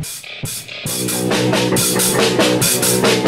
Thank you.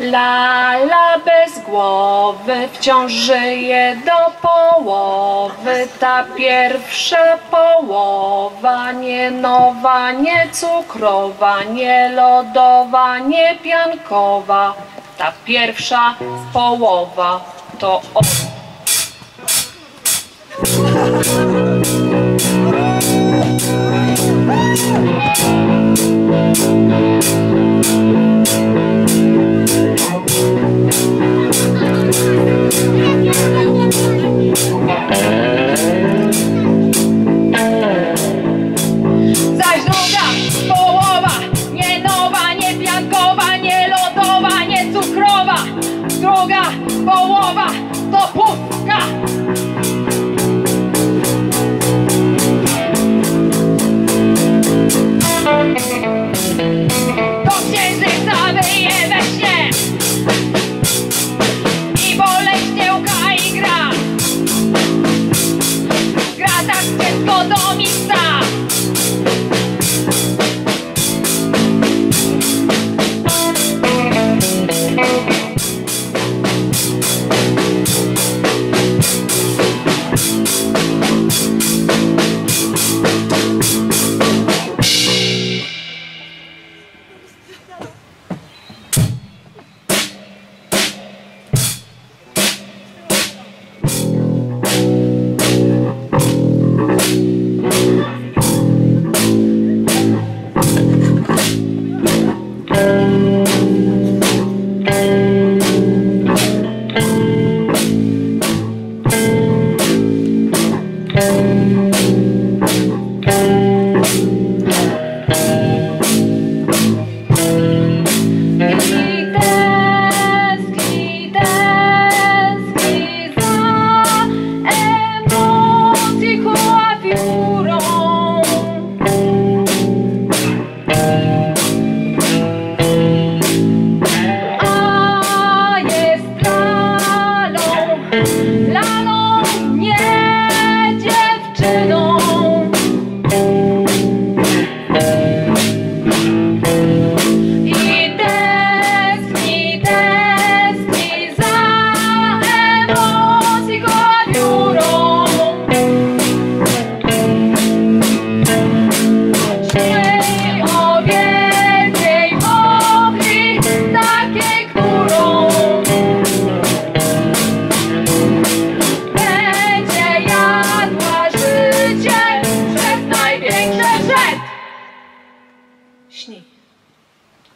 Lala bez głowy wciąż żyje do połowy. Ta pierwsza połowa nie nowa, nie cukrowa, nie lodowa, nie piankowa. Ta pierwsza połowa to. Zaś druga połowa, nie nowa, nie piankowa, nie lodowa, nie cukrowa. Druga połowa to pustka.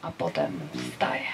a potem wstaję.